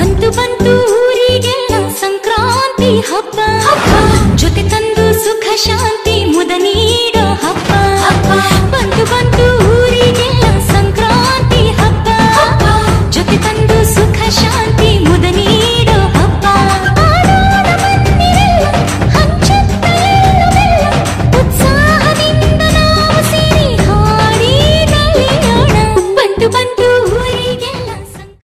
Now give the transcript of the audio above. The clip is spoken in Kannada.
ಬಂತು ಬಂತು ಊರಿಗೆಲ್ಲ ಸಂಕ್ರಾಂತಿ ಹಬ್ಬ. ಹಬ್ಬ. ಜೊತೆ